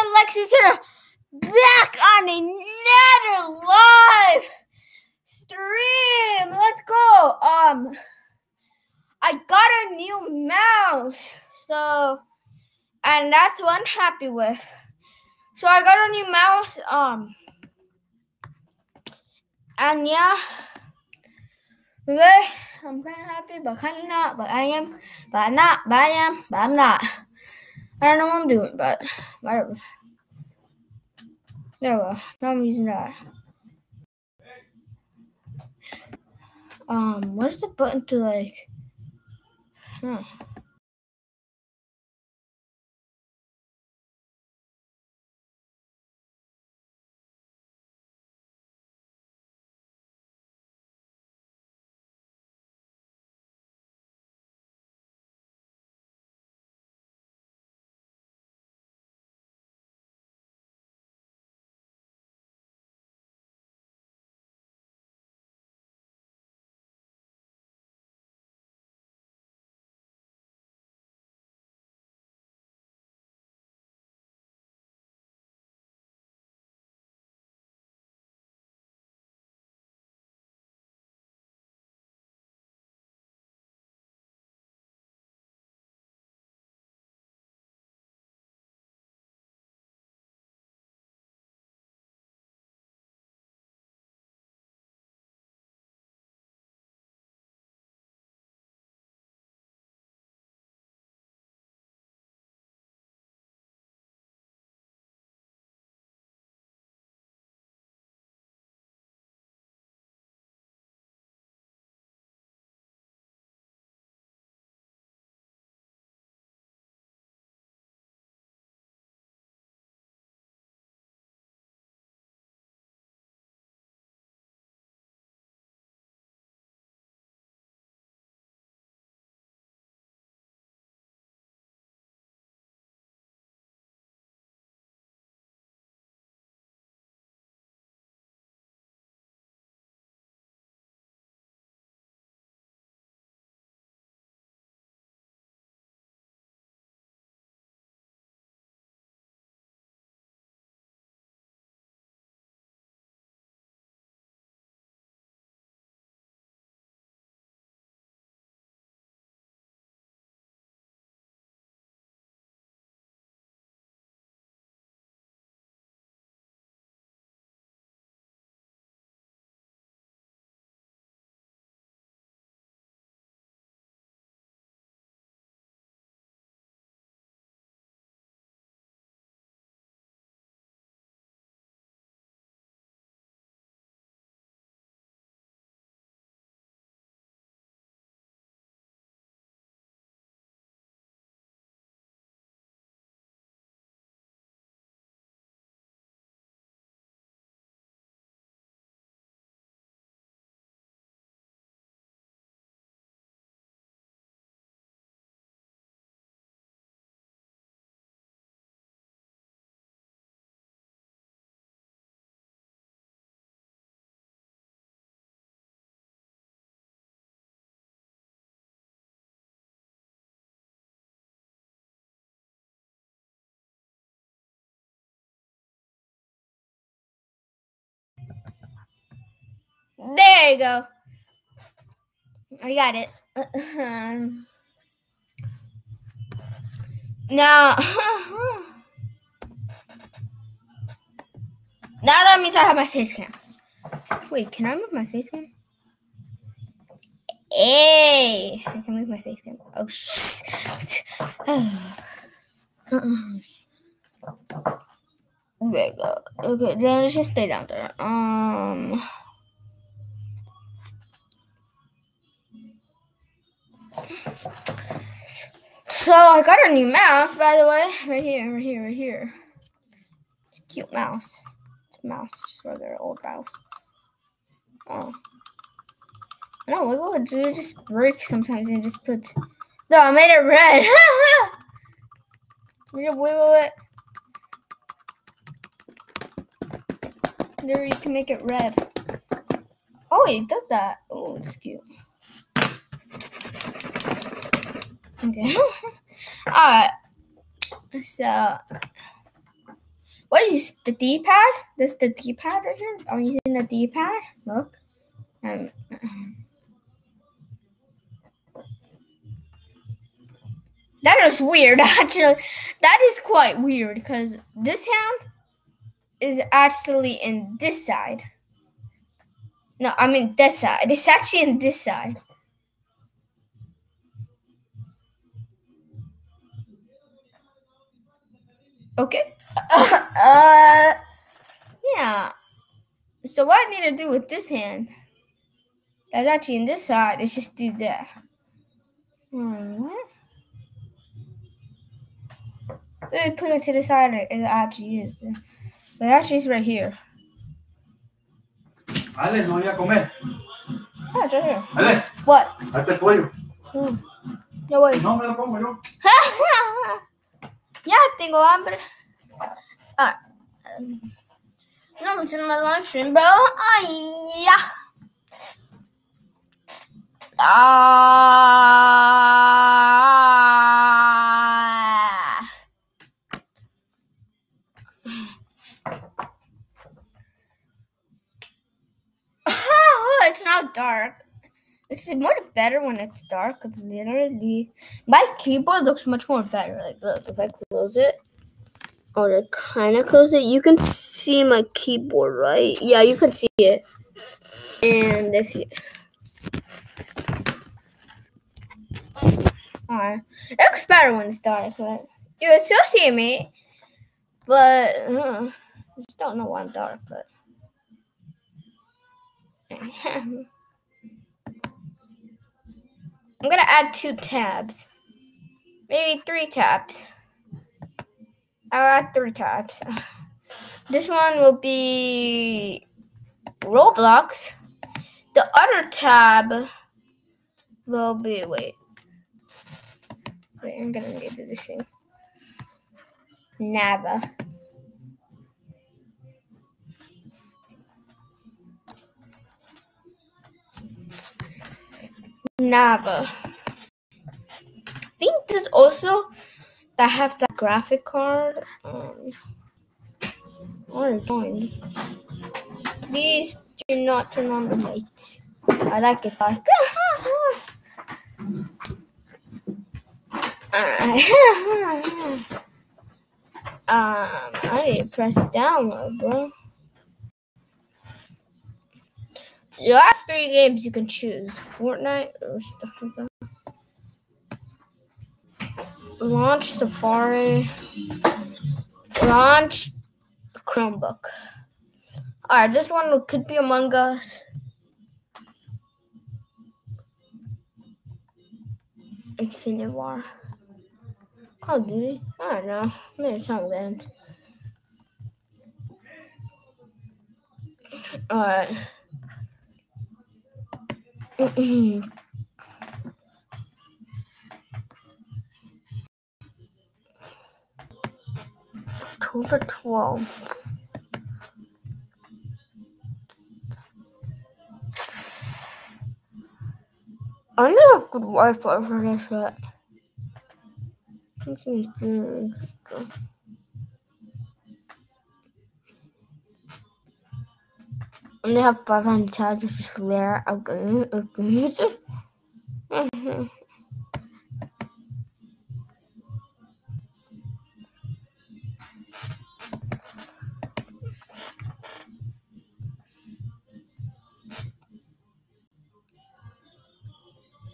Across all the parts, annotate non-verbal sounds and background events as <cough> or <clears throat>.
It's Alexis here, back on another live stream. Let's go. Um, I got a new mouse, so and that's what I'm happy with. So I got a new mouse. Um, and yeah, I'm kind of happy, but kind of not. But I am, but I'm not, but I am, but I'm not. I don't know what I'm doing, but whatever. There we go. Now I'm using that. Um, where's the button to like? Huh. There you go. I got it. <clears throat> now, <laughs> now that means I have my face cam. Wait, can I move my face cam? Hey, I can move my face cam. Oh, shit. <sighs> There you go. Okay, then let's just stay down there. Um. So I got a new mouse, by the way. Right here, right here, right here. It's a cute mouse. It's a mouse, just regular old mouse. Oh. I don't wiggle it, it just breaks sometimes and just puts. No, I made it red. you just wiggle it. There, you can make it red. Oh, it does that. Oh, it's cute. Okay. <laughs> Alright. So What is the D-pad? This the D-pad right here. I'm using the D-pad. Look. Um, <clears throat> that is weird. <laughs> Actually, that is quite weird because this hand is actually in this side. No, I mean this side. It's actually in this side. Okay. <laughs> uh, yeah. So what I need to do with this hand? That's actually in this side. Is just do that. Hmm, what? Let me put it to the side. It actually is. But actually, it's right here. Ale, no voy a comer. Oh, it's right here. Ale, What? hazte el pollo. Hmm. No way. No me lo como yo. <laughs> ya tengo hambre. Ah, um, no, I'm in my stream, bro. Ay. Ah. <laughs> it's not dark. It's more better when it's dark because literally my keyboard looks much more better. Like look, if I close it or to kind of close it, you can see my keyboard, right? Yeah, you can see it. And if you Alright. It looks better when it's dark, but you can still see me. But uh, I just don't know why I'm dark, but <laughs> I'm gonna add two tabs. Maybe three tabs. I'll add three tabs. <sighs> This one will be Roblox. The other tab will be wait. Wait, I'm gonna need to do this thing. Nava. Nava. I think this also that have the graphic card. Um, or join. Please do not turn on the light. I like it dark. <laughs> <laughs> Um, I need to press download, bro. You have three games you can choose Fortnite or stuff like that. Launch Safari. Launch Chromebook. Alright, this one could be Among Us. Infinite War. Call of Duty? I don't know. Maybe some games. Alright. October 12th. I don't have good Wi-Fi for this yet. I only have 500 tabs, which is rare. <laughs> Agree, agree. Mhm.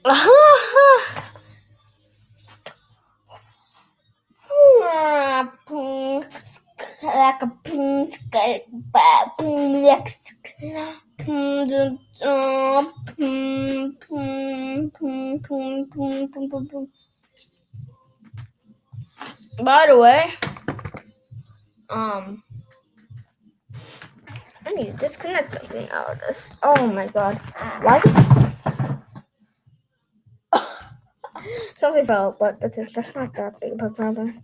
Like By the way, um, I need to disconnect something out of this. Oh my god, why is it? Something fell, but that's that's not that big of a problem.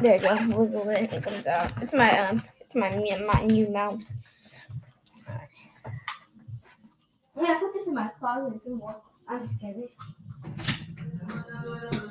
There you go. Wiggle it. It comes out. It's my um. It's my new my new mouse. Alright. I'm gonna put this in my closet.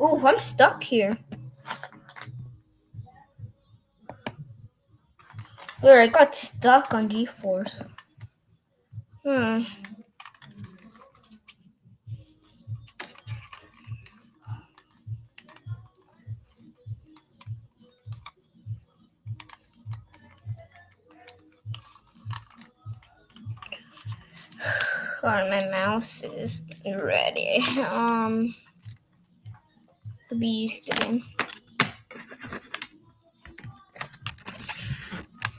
Ooh, I'm stuck here. Where I got stuck on GeForce. Hmm. Alright, my mouse is ready. Um, to be used again.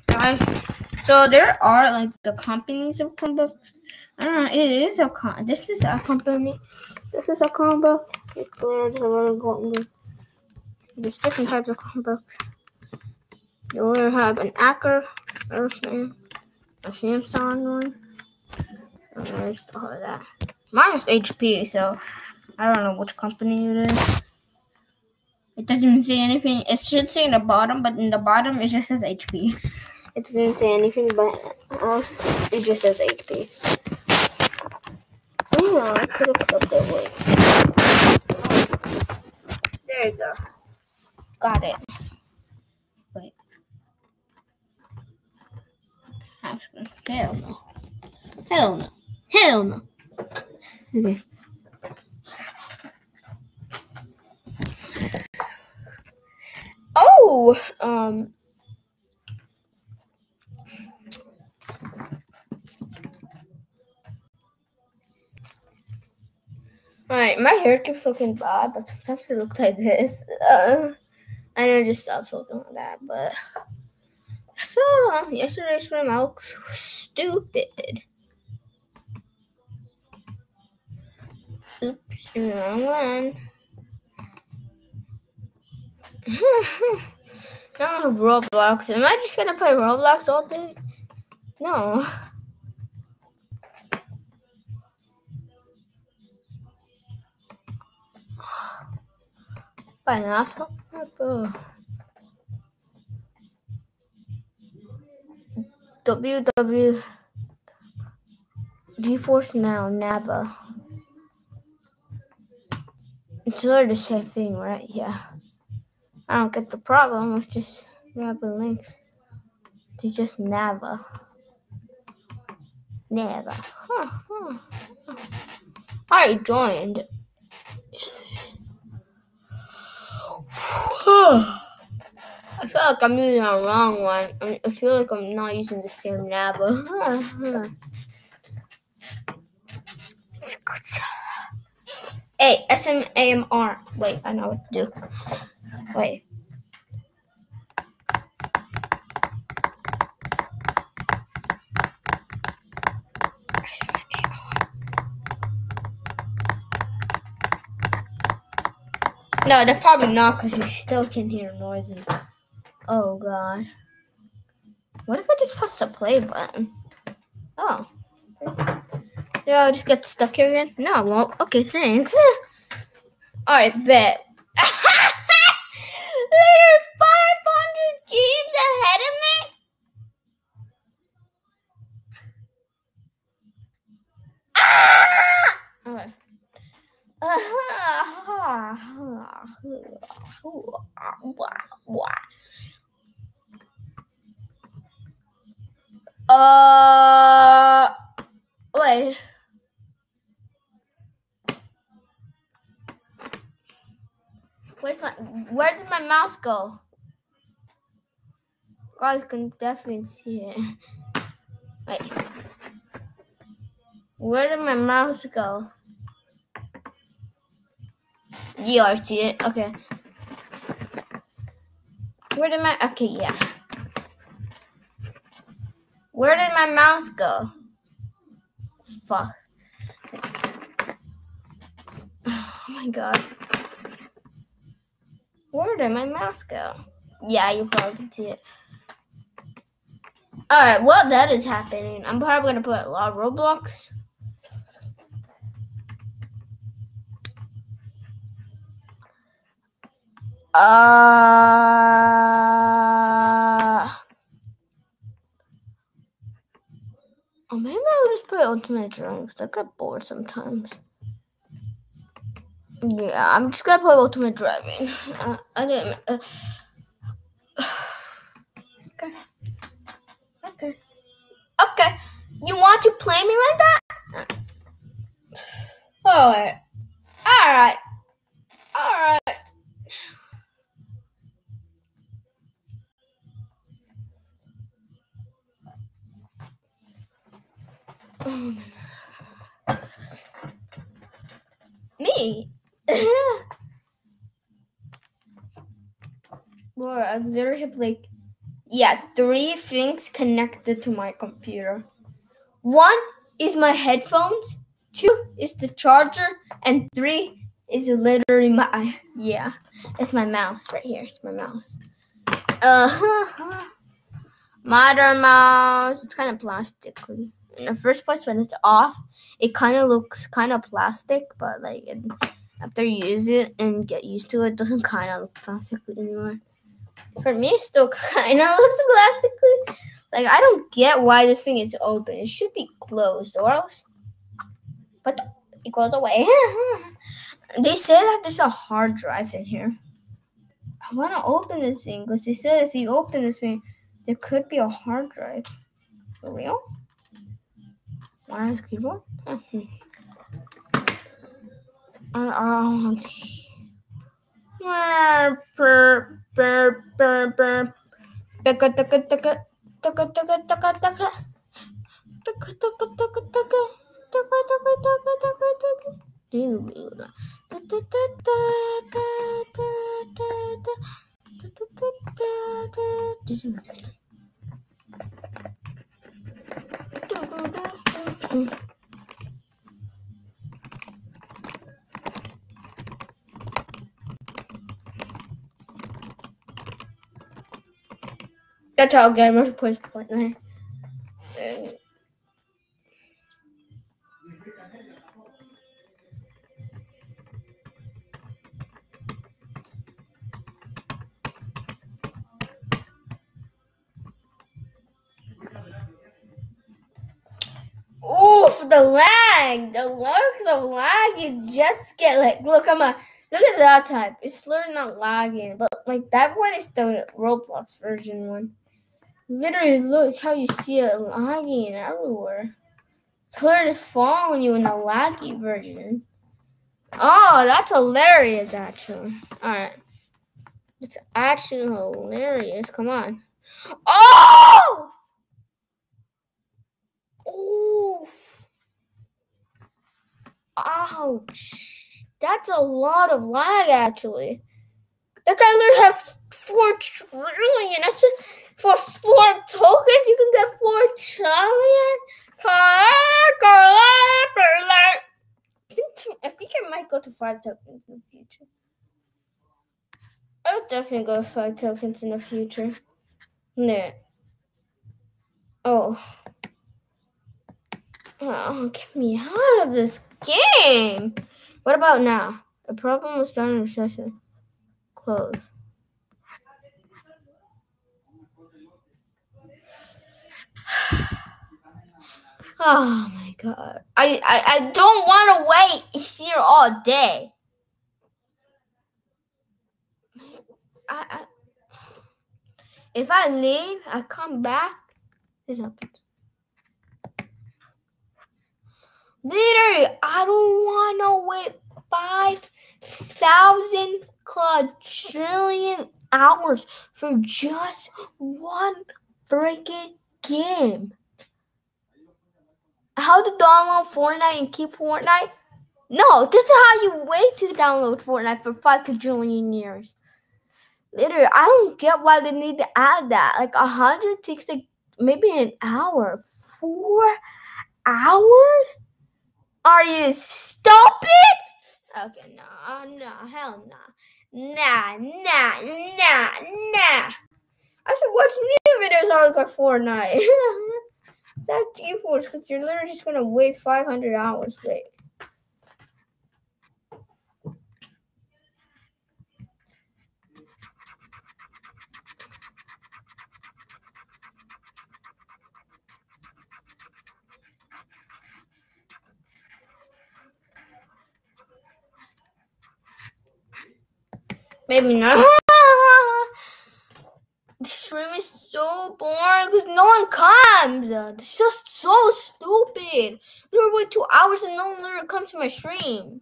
Guys, so there are like the companies of Chromebooks. I don't know. It is a con. This is a company. This is a Chromebook. It's. There's different types of Chromebooks. You will have an Acer, a Samsung one. And there's all of that. Mine is HP, so I don't know which company it is. It doesn't even say anything. It should say in the bottom, but in the bottom it just says HP. <laughs> It doesn't say anything but else. It just says HP. Oh, I could have up the wait. There you go. Got it. Wait. Hell no. Hell no. Hell no. Okay. Oh, um. Alright, my hair keeps looking bad, but sometimes it looks like this. Uh, I know it just stops looking like that, but so yesterday's swim I looked stupid. Oops, wrong one. <laughs> no, Roblox. Am I just gonna play Roblox all day? No. By now, WW GeForce Now Nava. It's literally the same thing, right? Yeah. I don't get the problem with just grabbing links to just Nava. Never. Huh, huh, huh. I joined. <sighs> I feel like I'm using the wrong one. I I feel like I'm not using the same Nava. <laughs> Hey, SMAMR. Wait, I know what to do. Wait. No, they're probably not because you still can hear noises. Oh god. What if I just press the play button? Oh. Yeah, I'll just get stuck here again. No, I won't. Okay, thanks. <laughs> Alright, bet. <laughs> They're 500 teams ahead of me? Ah! Okay. <laughs> Uh, go? Guys can definitely see it. Wait. Where did my mouse go? You are see it. Okay. Where did my? Okay, yeah. Where did my mouse go? Fuck. <sighs> Oh my god. Where did my mouse go? Yeah, you probably can see it. Alright, well that is happening. I'm probably gonna put a lot of Roblox. Uh, oh maybe I'll just play Ultimate Driving because I get bored sometimes. Yeah, I'm just gonna play Ultimate Driving. Uh, I didn't. Uh, okay. Okay. Okay. You want to play me like that? Alright. Alright. Alright. Me? <coughs> Boy, I literally have like, yeah, three things connected to my computer. One is my headphones, two is the charger, and three is literally my, <laughs> yeah, it's my mouse right here. It's my mouse. Uh, <laughs> modern mouse. It's kind of plastically. In the first place, when it's off, it kind of looks kind of plastic, but like it, after you use it and get used to it, doesn't kind of look plastically anymore. For me, it still <laughs> kind of looks plastically. Like I don't get why this thing is open. It should be closed, or else. But it goes away. <laughs> they say that there's a hard drive in here. I want to open this thing because they said if you open this thing, there could be a hard drive. For real? Wireless keyboard? <laughs> Uh, uh, per. Taka, taka, taka, taka, taka, taka, taka. Taka, taka, taka, taka. Taka, taka, taka, taka, taka. That's how gamers play Fortnite. And Oof, the lag, the lurks of lag. You just get like, look, I'm a look at that type. It's literally not lagging, but like that one is the Roblox version one. Literally, look how you see it lagging everywhere. Literally just following you in the laggy version. Oh, that's hilarious, actually. All right, it's actually hilarious. Come on. Oh! Oof. Ouch. That's a lot of lag, actually. That guy literally has four trillion. That's a, for four tokens, you can get four trillion. I think, I think I might go to five tokens in the future. I'll definitely go to five tokens in the future. Nah. Oh. Oh, get me out of this game. What about now? The problem was done in session. Close. Oh my god. I, I, I don't want to wait here all day. I, I, if I leave, I come back, this happens. Literally, I don't want to wait 5,000 quadrillion hours for just one freaking game. How to download Fortnite and keep Fortnite? No, this is how you wait to download Fortnite for 5 quadrillion years. Literally, I don't get why they need to add that. Like, a 100 takes like maybe an hour. Four hours? Are you stupid? Okay, no, no, hell no. Nah, nah, nah, nah. I should watch new videos on Fortnite. <laughs> that GeForce because you're literally just gonna wait 500 hours late. Maybe not. the stream is so boring no one comes. Uh, it's just so stupid. Literally wait two hours and no one literally comes to my stream.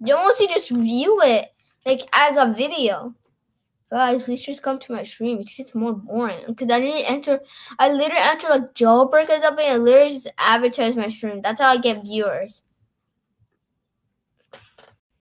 You mostly just view it like as a video. Guys, please just come to my stream. It's just more boring. Because I didn't enter I literally enter like jailbreak or something and literally just advertise my stream. That's how I get viewers.